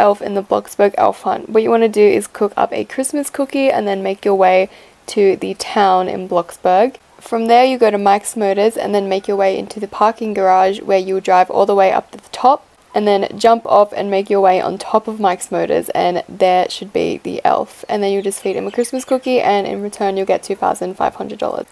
elf in the Bloxburg Elf Hunt. What you want to do is cook up a Christmas cookie and then make your way to the town in Bloxburg. From there you go to Mike's Motors and then make your way into the parking garage where you'll drive all the way up to the top and then jump off and make your way on top of Mike's Motors and there should be the elf and then you just feed him a Christmas cookie and in return you'll get $2,500.